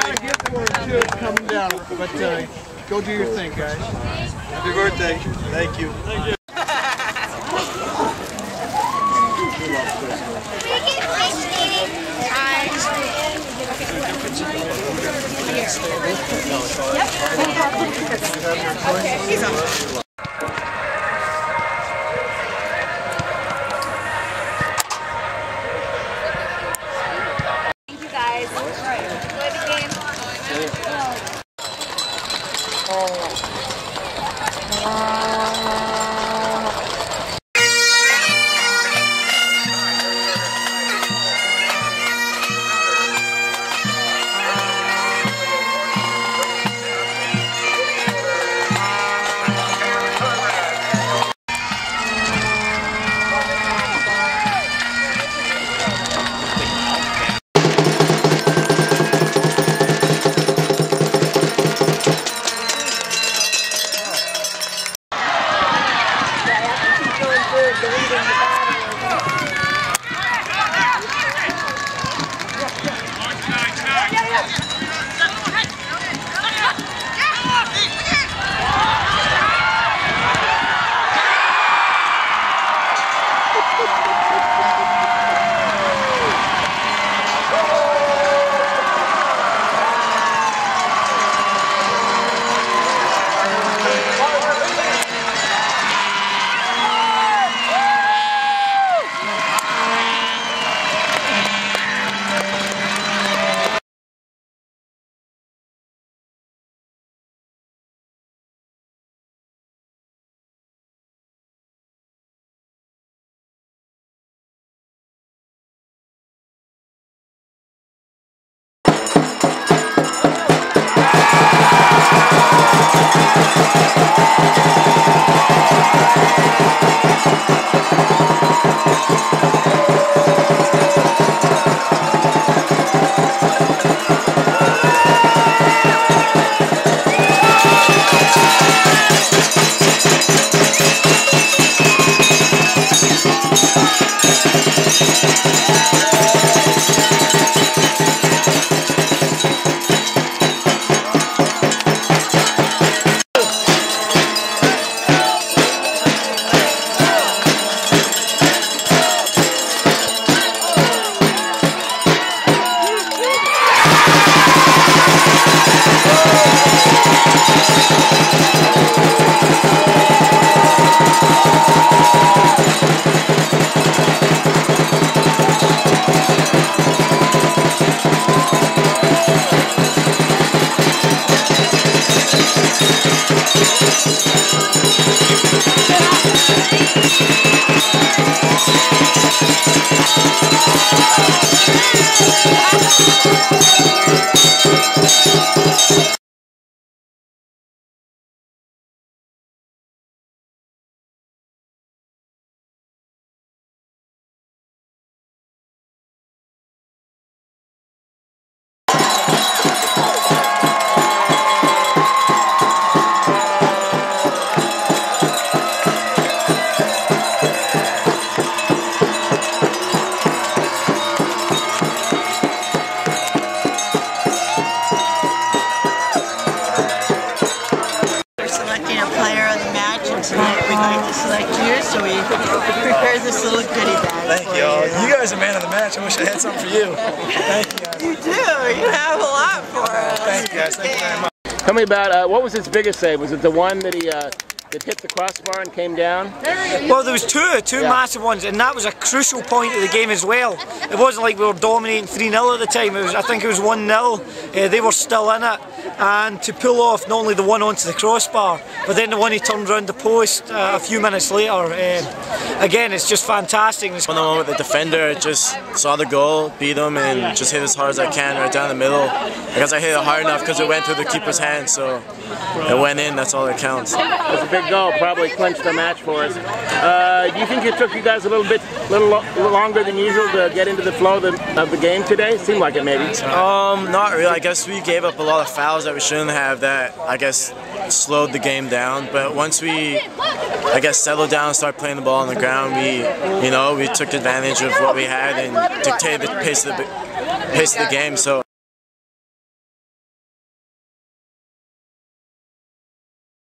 got a for it too. Coming down, but uh, go do your thing, guys. Happy birthday. Thank you. Thank you. Yep. Okay. This little goodie bag. Thank you. You. guys are man of the match. I wish I had something for you. Thank you guys. You do. You have a lot for us. Thank you guys. Thank you very much. Tell me about, uh, what was his biggest save? Was it the one that he uh, that hit the crossbar and came down? Well, there was two, two yeah. massive ones, and that was a crucial point of the game as well. It wasn't like we were dominating 3-0 at the time. It was, I think it was 1-0. Uh, they were still in it. And to pull off not only the one onto the crossbar, but then the one he turned around the post uh, a few minutes later. Uh, again, it's just fantastic. One on one with the defender, just saw the goal, beat him, and just hit as hard as I can right down the middle. Because I hit it hard enough because it went through the keeper's hand, so it went in. That's all that counts goal, probably clinched the match for us. Uh, do you think it took you guys a little bit, little, little longer than usual to get into the flow of the, of the game today? Seemed like it maybe. Um, not really. I guess we gave up a lot of fouls that we shouldn't have. That I guess slowed the game down. But once we, I guess, settled down and started playing the ball on the ground, we, you know, we took advantage of what we had and dictated the pace of the pace of the game. So.